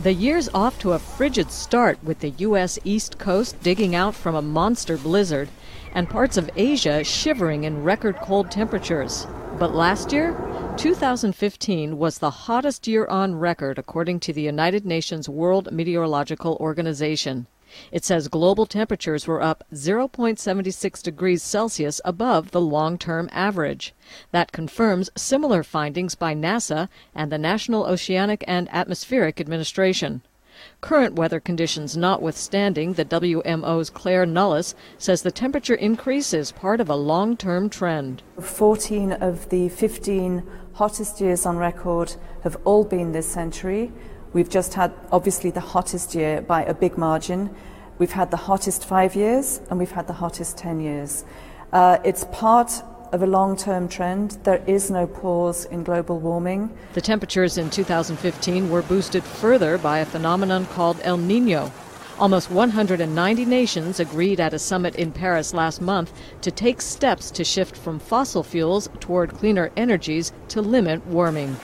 The year's off to a frigid start with the U.S. East Coast digging out from a monster blizzard and parts of Asia shivering in record cold temperatures. But last year, 2015 was the hottest year on record according to the United Nations World Meteorological Organization. It says global temperatures were up 0.76 degrees Celsius above the long term average. That confirms similar findings by NASA and the National Oceanic and Atmospheric Administration. Current weather conditions notwithstanding, the WMO's Claire Nullis says the temperature increase is part of a long term trend. 14 of the 15 hottest years on record have all been this century. We've just had, obviously, the hottest year by a big margin. We've had the hottest five years and we've had the hottest 10 years. Uh, it's part of a long term trend. There is no pause in global warming. The temperatures in 2015 were boosted further by a phenomenon called El Nino. Almost 190 nations agreed at a summit in Paris last month to take steps to shift from fossil fuels toward cleaner energies to limit warming.